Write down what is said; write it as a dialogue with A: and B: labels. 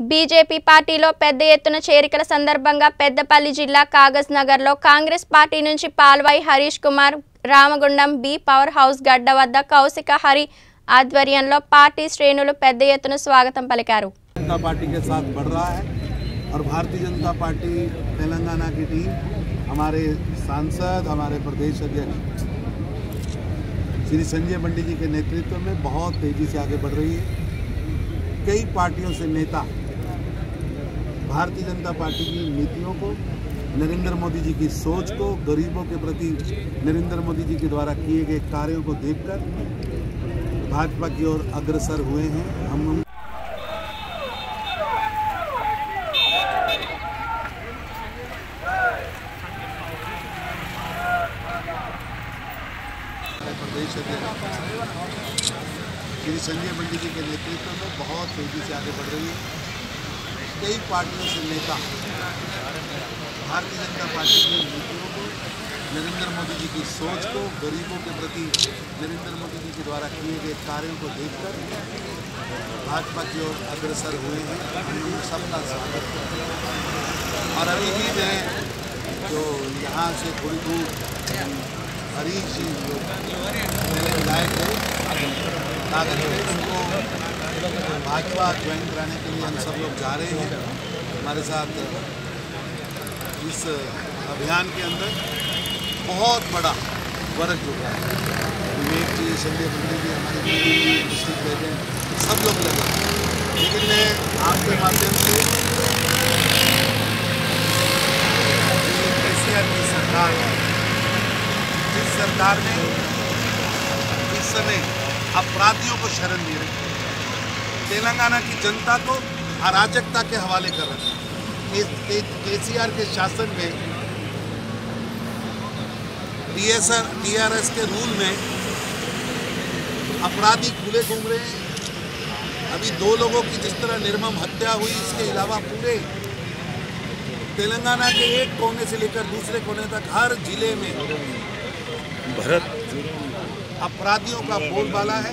A: BJP పార్టీలో పెద్ద ఎత్తున చేరికల సందర్భంగా పెద్దపల్లి జిల్లా కాగజ్ నగర్లో కాంగ్రెస్ పార్టీ నుంచి Palvai Harish Kumar Ramagundam B power house గడ్డ వద్ద కౌశిక హరి ఆధ్వర్యంలో పార్టీ శ్రేణులు పెద్ద ఎత్తున స్వాగతం పలికారు
B: जनता पार्टी के साथ बढ़ रहा है और भारतीय जनता पार्टी तेलंगाना की टीम हमारे सांसद हमारे प्रदेश अध्यक्ष श्री संजय बंडी जी के नेतृत्व में बहुत तेजी से आगे बढ़ रही है कई पार्टियों से नेता भारतीय जनता पार्टी की नीतियों को, नरेंद्र मोदी जी की सोच को, गरीबों के प्रति नरेंद्र मोदी जी के द्वारा किए गए कार्यों को देखकर भाजपा की ओर अग्रसर हुए हैं। हम प्रदेश अध्यक्ष श्री संजय मंडी जी के नेतृत्व में बहुत तेज़ी से आगे बढ़ रही है। कई पार्टियों से नेता भारतीय जनता पार्टी की नीतियों को, नरेंद्र मोदी जी की सोच को, गरीबों के प्रति नरेंद्र मोदी जी के द्वारा किए गए कार्यों को देखकर भाजपा की ओर अग्रसर हुए हैं। हम उन सबका स्वागत करते हैं। और अभी ही मैं जो यहाँ से थोड़ी दूर हरीश जी जो थे कागज़ उनको भाजपा ज्वाइन कराने के लिए हम सब लोग जा रहे हैं। हमारे साथ इस अभियान के अंदर बहुत बड़ा वर्ग रहा है। विवेक जी, संजय बंदी जी, हमारे डिस्ट्रिक्ट प्रेसिडेंट सब लोग लगे लेकिन मैं आपके माध्यम से की सरकार जिस सरकार ने इस समय अपराधियों को शरण दे रही है तेलंगाना की जनता को अराजकता के हवाले कर रहे हैं। केसीआर के शासन में टीएसआर टीआरएस के रूल में अपराधी खुले घूम रहे हैं। अभी दो लोगों की जिस तरह निर्मम हत्या हुई इसके अलावा पूरे तेलंगाना के एक कोने से लेकर दूसरे कोने तक हर ज़िले में
C: भरत।
B: अपराधियों का बोलबाला है।